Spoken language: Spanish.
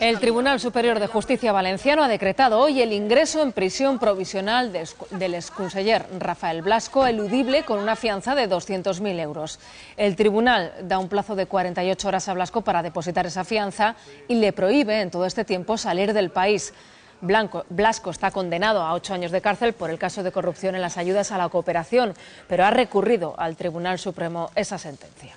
El Tribunal Superior de Justicia Valenciano ha decretado hoy el ingreso en prisión provisional del exconseller Rafael Blasco, eludible con una fianza de 200.000 euros. El tribunal da un plazo de 48 horas a Blasco para depositar esa fianza y le prohíbe en todo este tiempo salir del país. Blasco está condenado a ocho años de cárcel por el caso de corrupción en las ayudas a la cooperación, pero ha recurrido al Tribunal Supremo esa sentencia.